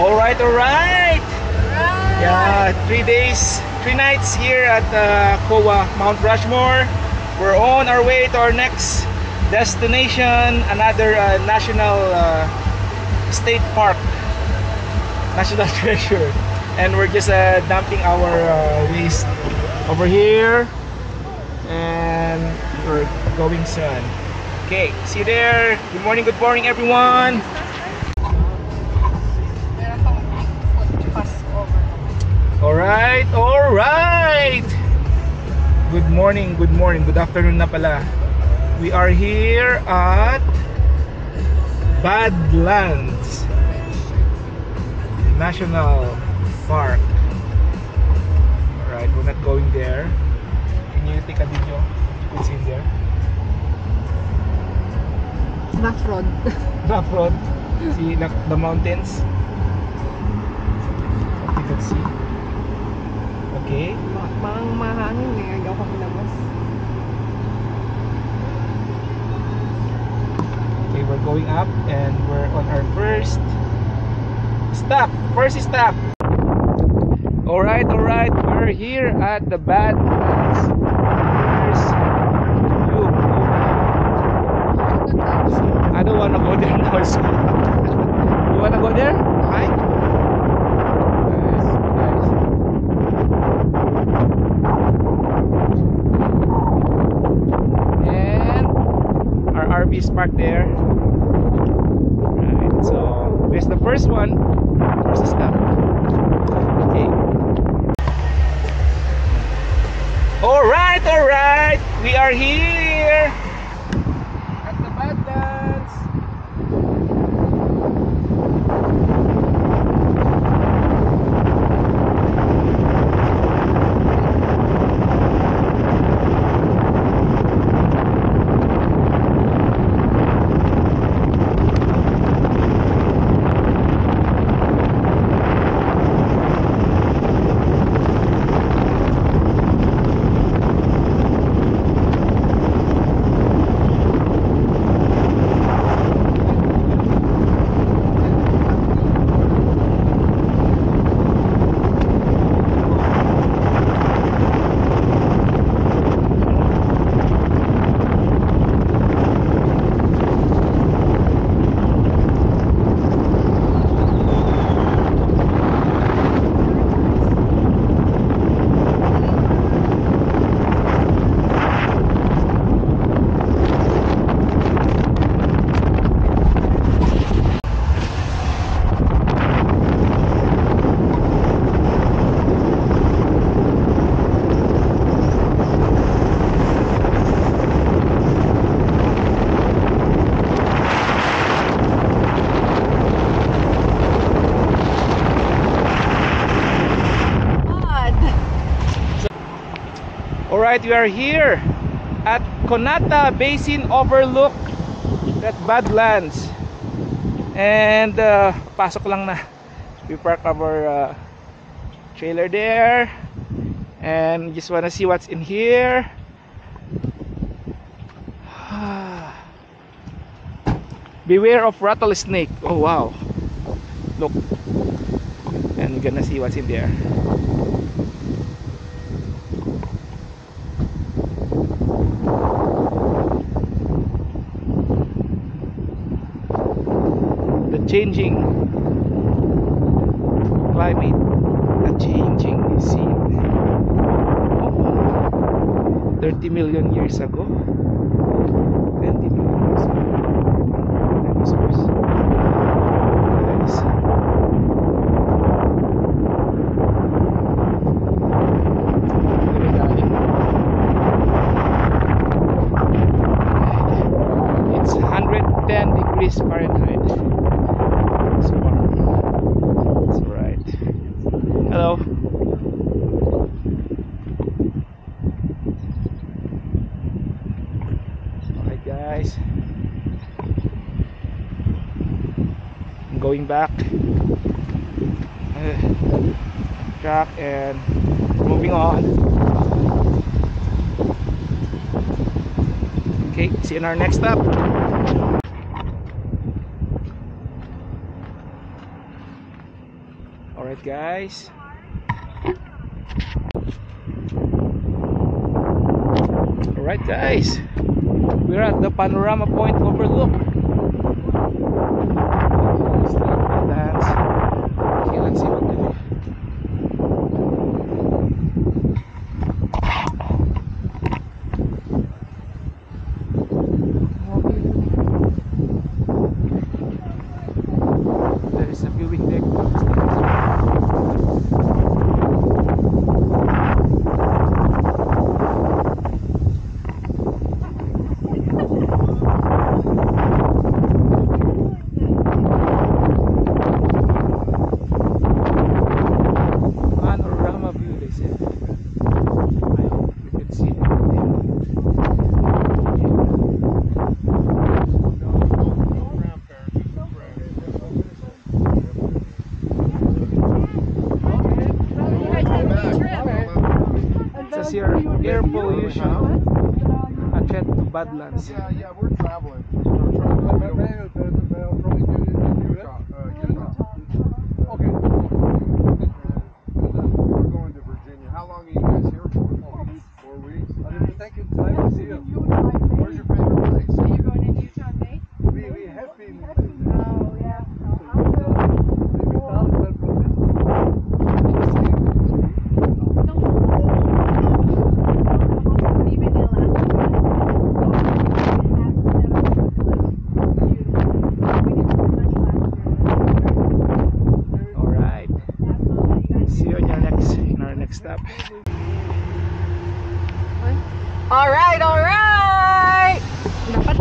All right, all right. Yeah, three days, three nights here at uh, KOA, Mount Rushmore. We're on our way to our next destination, another uh, national uh, state park, national treasure. And we're just uh, dumping our uh, waste over here, and we're going soon. Okay, see you there. Good morning, good morning, everyone. Alright, alright! Good morning, good morning, good afternoon na pala. We are here at Badlands National Park. Alright, we're not going there. Can you take a video? What's in there? Rough road. Rough road. See like, the mountains. You can see. Okay. Parang mahangin eh. Ayaw kami labas. Okay, we're going up and we're on our first stop. First stop. All right, all right. We're here at the Badlands. Here's view. I don't want to go there now. Cold. You want to go there? Hi. Nice, nice. And our RV is parked there. Right, so there's the first one. First stop. Okay. Alright, alright. We are here at the Badlands. God! Alright, we are here at Conata Basin Overlook at Badlands. And uh, pasok lang na. We park our uh, trailer there. And just wanna see what's in here. Beware of rattlesnake. Oh wow. Look. And we're gonna see what's in there. Changing climate, the changing scene. Oh, 30 million years ago, Alright guys. I'm going back. Track and moving on. Okay, see you in our next stop. Alright guys. Alright guys. We're at the Panorama Point Overlook. Dance. Okay, let's see what to do. There is a viewing deck. Panorama view, they said. I hope you can see everything. It says here, air pollution. A threat to Badlands. Yeah, yeah, we're traveling. We're traveling. Oh, Utah. Okay. We're going to Virginia. How long are you guys here for? Four weeks. Four weeks. Where's your favorite place? We, we have been. Alright. See you in your next next stop. Alright, alright! Dapat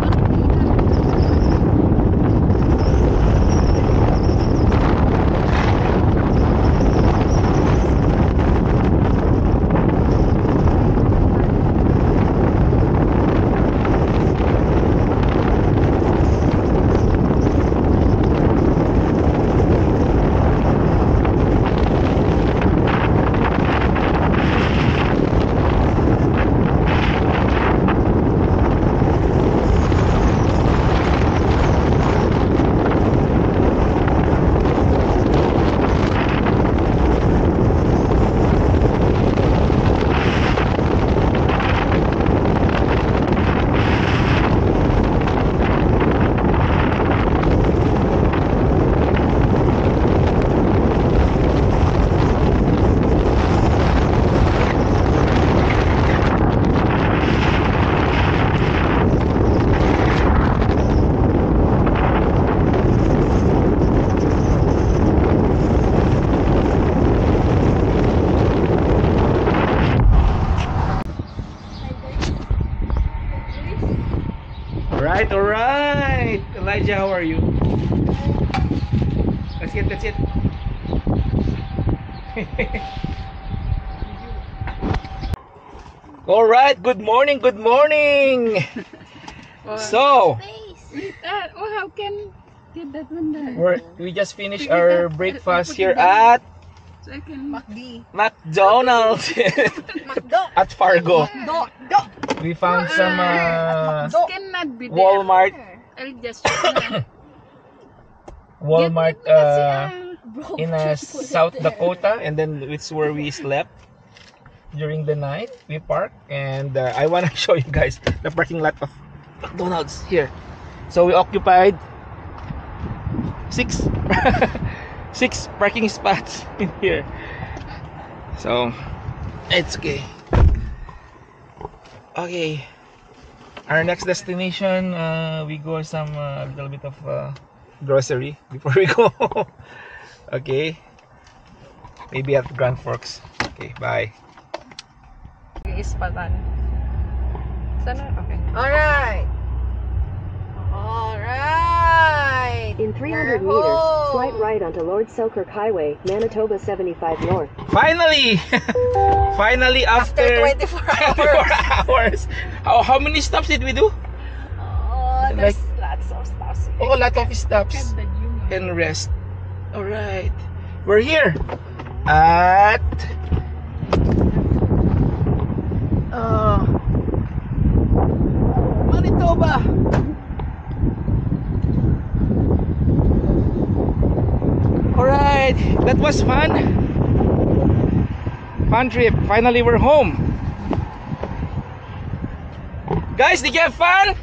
Alright, alright. Elijah, how are you? That's it, that's it. alright, good morning, good morning. So, uh, that. Oh, how can get that one there? we're, we just finished our breakfast here at So I can... McD. McDonald's McDo. at Fargo. Do. Do. We found some uh, cannot be. Walmart I'll just. Walmart Get mo na uh, in uh, just put it South. Dakota, and then it's where we slept during the night. We parked, and uh, I want to show you guys the parking lot of McDonald's here. So we occupied six six parking spots in here. So it's okay. Okay. Our next destination, uh, we go some uh, little bit of uh, grocery before we go. okay. Maybe at Grand Forks. Okay, bye. Ispatan. Sana? Okay. Alright. Alright. In 300 We're meters, home. slight right onto Lord Selkirk Highway, Manitoba 75 North. Finally! Finally After after, 24 24 hours. hours. How, how many stops did we do? Oh, there's lots of stops. Oh, a lot of stops. And rest. Alright. We're here at uh, Manitoba. Alright. Right, that was fun. Fun trip. Finally, we're home. Guys, did you have fun?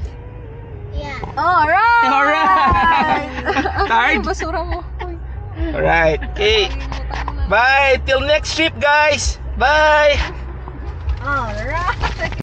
Yeah. Alright! Alright. tired all right Okay. kalimutan mo na. Bye. Till next trip, guys. Bye. Alright!